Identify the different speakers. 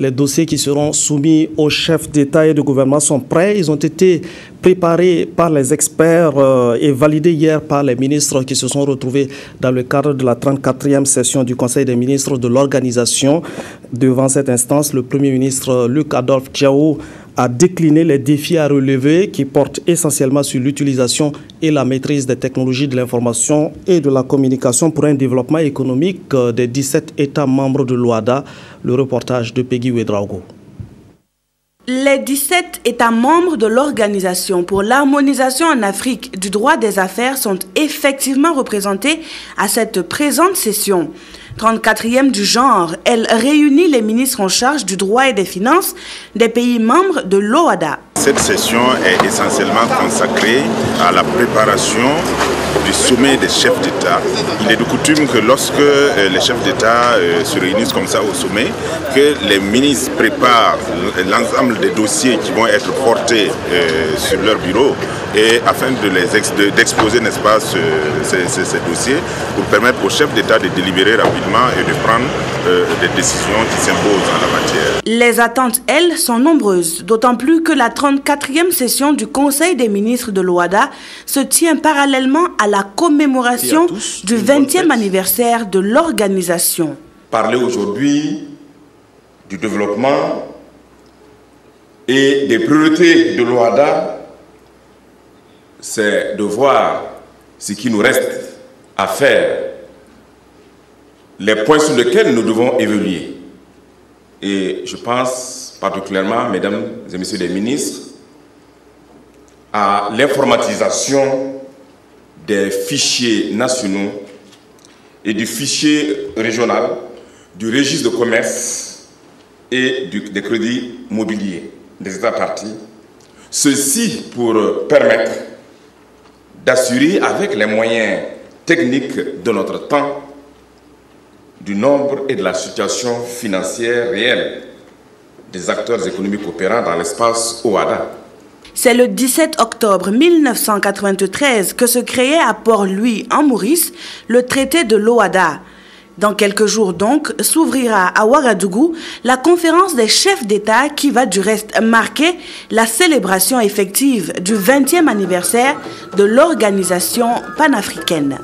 Speaker 1: Les dossiers qui seront soumis aux chefs d'État et de gouvernement sont prêts. Ils ont été préparés par les experts euh, et validés hier par les ministres qui se sont retrouvés dans le cadre de la 34e session du Conseil des ministres de l'organisation. Devant cette instance, le Premier ministre Luc Adolphe Tchao a décliné les défis à relever qui portent essentiellement sur l'utilisation et la maîtrise des technologies de l'information et de la communication pour un développement économique euh, des 17 États membres de l'OADA. Le reportage de Peggy Wedraogo.
Speaker 2: Les 17 États membres de l'Organisation pour l'harmonisation en Afrique du droit des affaires sont effectivement représentés à cette présente session. 34e du genre, elle réunit les ministres en charge du droit et des finances des pays membres de l'OADA.
Speaker 3: Cette session est essentiellement consacrée à la préparation du sommet des chefs d'État. Il est de coutume que lorsque euh, les chefs d'État euh, se réunissent comme ça au sommet, que les ministres préparent l'ensemble des dossiers qui vont être portés euh, sur leur bureau et afin de d'exposer, n'est-ce pas, ces, dossiers pour permettre aux chefs d'État de délibérer rapidement et de prendre des décisions qui s'imposent en la matière.
Speaker 2: Les attentes, elles, sont nombreuses, d'autant plus que la 34e session du Conseil des ministres de l'OADA se tient parallèlement à la commémoration du 20e anniversaire de l'organisation.
Speaker 4: Parler aujourd'hui du développement et des priorités de l'OADA, c'est de voir ce qui nous reste à faire, les points sur lesquels nous devons évoluer. Et je pense particulièrement, mesdames et messieurs les ministres, à l'informatisation des fichiers nationaux et du fichier régional du registre de commerce et du, des crédits mobiliers des États partis. Ceci pour permettre d'assurer avec les moyens techniques de notre temps du nombre et de la situation financière réelle des acteurs économiques opérants dans l'espace OADA.
Speaker 2: C'est le 17 octobre 1993 que se créait à Port-Louis, en Maurice, le traité de l'OADA. Dans quelques jours donc, s'ouvrira à Ouagadougou la conférence des chefs d'État qui va du reste marquer la célébration effective du 20e anniversaire de l'organisation panafricaine.